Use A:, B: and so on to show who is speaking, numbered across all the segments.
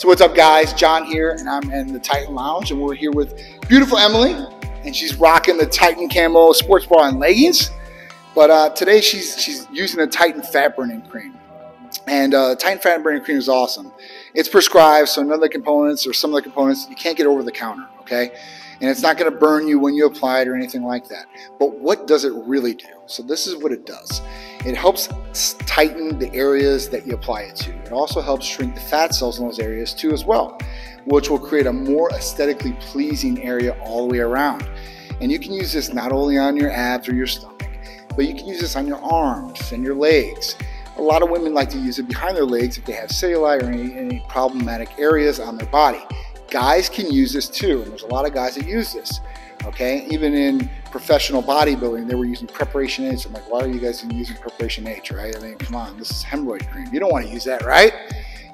A: So what's up guys, John here and I'm in the Titan Lounge and we're here with beautiful Emily and she's rocking the Titan Camo sports bra and leggings. But uh, today she's she's using the Titan Fat Burning Cream. And uh, Titan Fat Burning Cream is awesome. It's prescribed, so none of the components or some of the components you can't get over the counter, okay? And it's not going to burn you when you apply it or anything like that. But what does it really do? So this is what it does. It helps tighten the areas that you apply it to. It also helps shrink the fat cells in those areas too as well, which will create a more aesthetically pleasing area all the way around. And you can use this not only on your abs or your stomach, but you can use this on your arms and your legs. A lot of women like to use it behind their legs if they have cellulite or any, any problematic areas on their body. Guys can use this too, and there's a lot of guys that use this. Okay, even in professional bodybuilding, they were using preparation H. I'm like, why are you guys using preparation H, right? I mean, come on, this is hemorrhoid cream. You don't want to use that, right?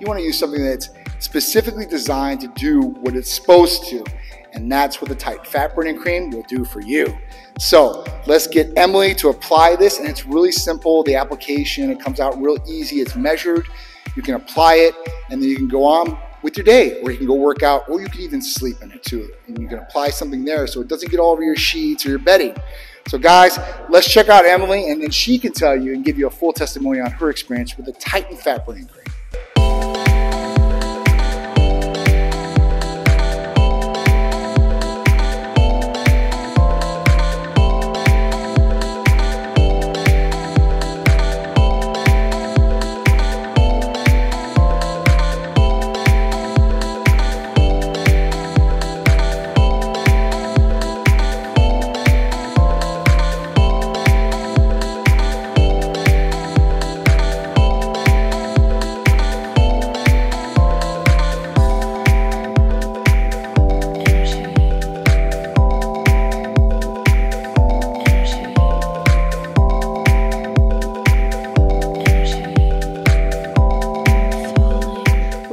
A: You want to use something that's specifically designed to do what it's supposed to. And that's what the Titan Fat Burning Cream will do for you. So let's get Emily to apply this. And it's really simple. The application, it comes out real easy. It's measured. You can apply it and then you can go on with your day or you can go work out or you can even sleep in it too. And you can apply something there so it doesn't get all over your sheets or your bedding. So guys, let's check out Emily and then she can tell you and give you a full testimony on her experience with the Titan Fat Burning Cream.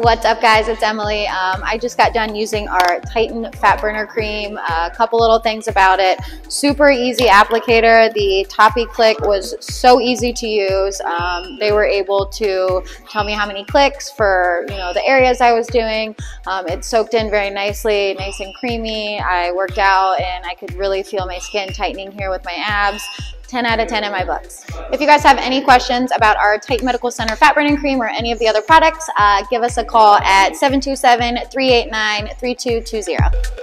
B: What's up guys, it's Emily. Um, I just got done using our Titan Fat Burner Cream. A couple little things about it. Super easy applicator. The Topi-CLICK was so easy to use. Um, they were able to tell me how many clicks for you know the areas I was doing. Um, it soaked in very nicely, nice and creamy. I worked out and I could really feel my skin tightening here with my abs. 10 out of 10 in my books. If you guys have any questions about our Titan Medical Center Fat Burning Cream or any of the other products, uh, give us a call at 727-389-3220.